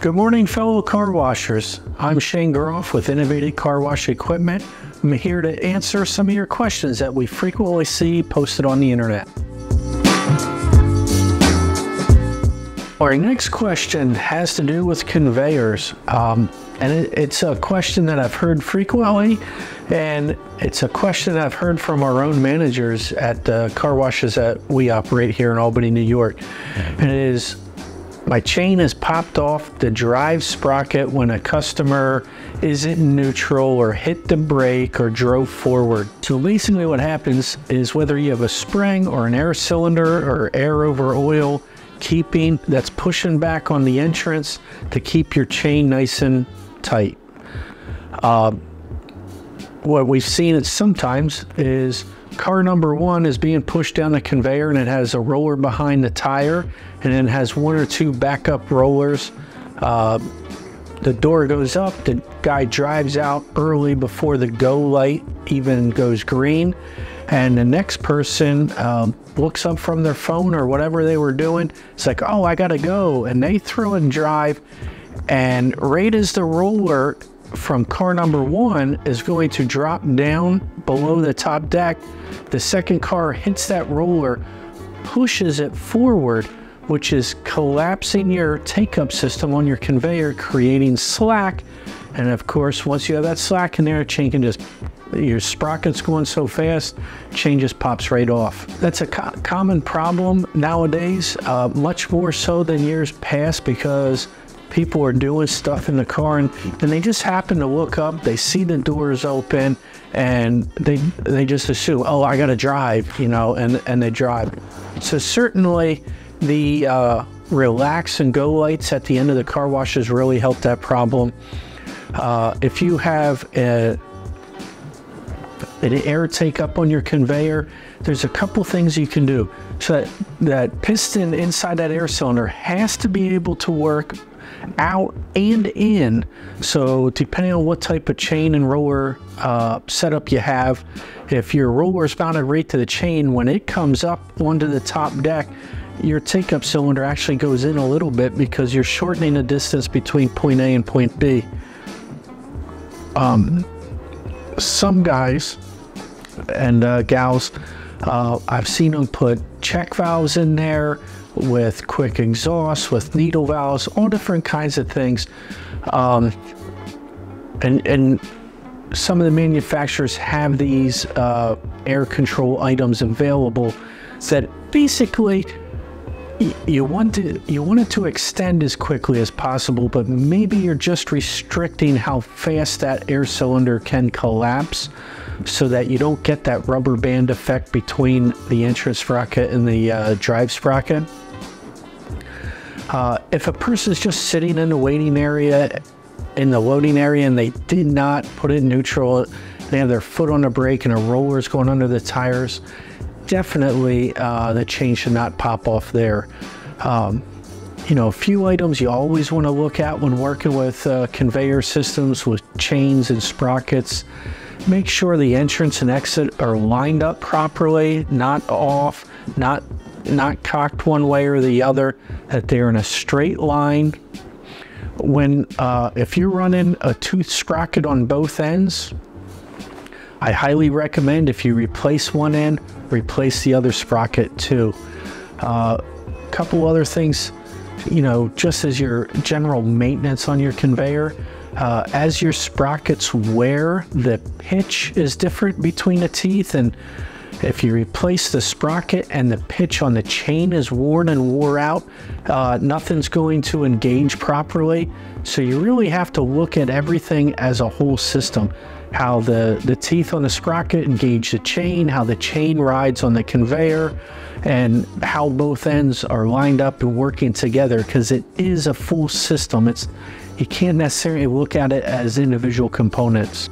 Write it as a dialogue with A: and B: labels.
A: Good morning, fellow car washers. I'm Shane Groff with InnovateIT Car Wash Equipment. I'm here to answer some of your questions that we frequently see posted on the internet. Our next question has to do with conveyors. Um, and it, it's a question that I've heard frequently, and it's a question I've heard from our own managers at the car washes that we operate here in Albany, New York. And it is my chain has popped off the drive sprocket when a customer isn't neutral or hit the brake or drove forward. So basically what happens is whether you have a spring or an air cylinder or air over oil, keeping that's pushing back on the entrance to keep your chain nice and tight. Uh, what we've seen it sometimes is car number one is being pushed down the conveyor and it has a roller behind the tire and then has one or two backup rollers. Uh, the door goes up, the guy drives out early before the go light even goes green and the next person um, looks up from their phone or whatever they were doing. It's like, oh, I gotta go. And they throw and drive. And right as the roller from car number one is going to drop down below the top deck, the second car hits that roller, pushes it forward, which is collapsing your take-up system on your conveyor, creating slack. And of course, once you have that slack in there, chain can just your sprocket's going so fast, chain just pops right off. That's a co common problem nowadays, uh, much more so than years past because people are doing stuff in the car and, and they just happen to look up, they see the doors open and they they just assume, oh, I gotta drive, you know, and, and they drive. So certainly the uh, relax and go lights at the end of the car washes really help that problem. Uh, if you have a, an air take up on your conveyor, there's a couple things you can do. So that, that piston inside that air cylinder has to be able to work out and in. So depending on what type of chain and roller uh, setup you have, if your roller is mounted right to the chain, when it comes up onto the top deck, your take-up cylinder actually goes in a little bit because you're shortening the distance between point A and point B. Um, some guys and uh, gals, uh, I've seen them put check valves in there with quick exhaust, with needle valves, all different kinds of things. Um, and, and some of the manufacturers have these uh, air control items available that basically you want to you want it to extend as quickly as possible, but maybe you're just restricting how fast that air cylinder can collapse so that you don't get that rubber band effect between the entrance sprocket and the uh, drive sprocket. Uh, if a person is just sitting in the waiting area in the loading area and they did not put it in neutral, they have their foot on the brake and a roller is going under the tires, definitely uh, the chain should not pop off there. Um, you know, a few items you always want to look at when working with uh, conveyor systems with chains and sprockets. Make sure the entrance and exit are lined up properly, not off, not not cocked one way or the other, that they're in a straight line. When uh, if you're running a tooth sprocket on both ends, I highly recommend if you replace one end, replace the other sprocket too. A uh, couple other things, you know, just as your general maintenance on your conveyor, uh, as your sprockets wear, the pitch is different between the teeth and if you replace the sprocket and the pitch on the chain is worn and wore out, uh, nothing's going to engage properly. So you really have to look at everything as a whole system. How the, the teeth on the sprocket engage the chain, how the chain rides on the conveyor, and how both ends are lined up and working together because it is a full system. It's You can't necessarily look at it as individual components.